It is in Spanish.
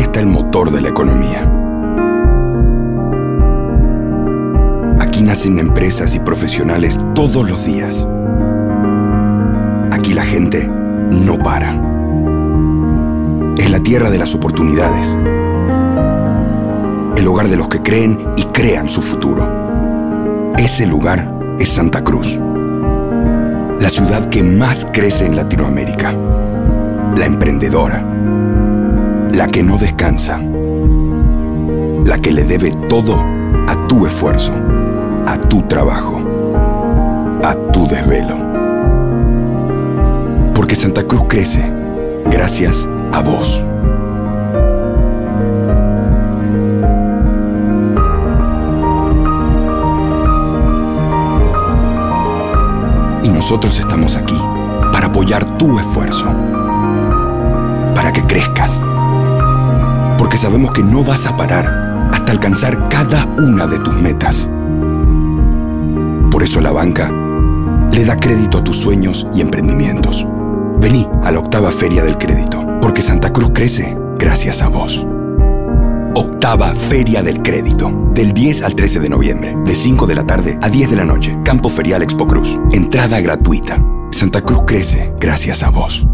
está el motor de la economía. Aquí nacen empresas y profesionales todos los días. Aquí la gente no para. Es la tierra de las oportunidades. El hogar de los que creen y crean su futuro. Ese lugar es Santa Cruz. La ciudad que más crece en Latinoamérica. La emprendedora. La que no descansa. La que le debe todo a tu esfuerzo, a tu trabajo, a tu desvelo. Porque Santa Cruz crece gracias a vos. Y nosotros estamos aquí para apoyar tu esfuerzo, Porque sabemos que no vas a parar hasta alcanzar cada una de tus metas. Por eso la banca le da crédito a tus sueños y emprendimientos. Vení a la octava Feria del Crédito, porque Santa Cruz crece gracias a vos. Octava Feria del Crédito, del 10 al 13 de noviembre, de 5 de la tarde a 10 de la noche, Campo Ferial Expo Cruz. Entrada gratuita. Santa Cruz crece gracias a vos.